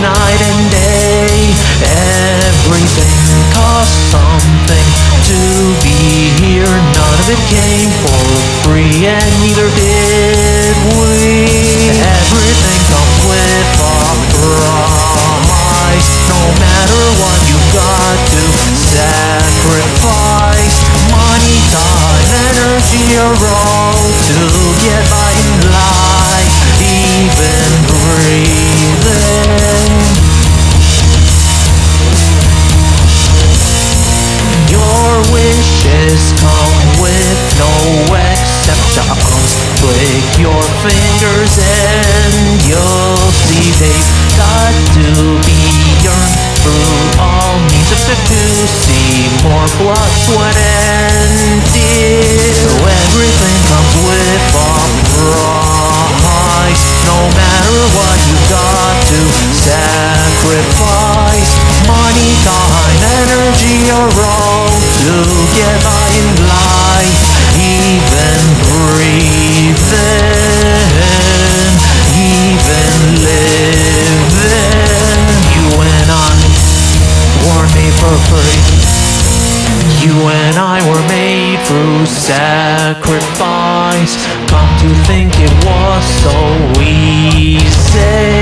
night and day. Everything cost something to be here. None of it came for free and neither did we. Everything comes with a price No matter what you got to sacrifice. Money, time, energy are all to get by in life. Even Click your fingers and you'll see they've got to be earned through all means of to see more blood, sweat, and tears. So everything comes with a price. No matter what you've got to sacrifice. Money, time, energy are all to get by in life. Even and I were made through sacrifice. Come to think it was so easy.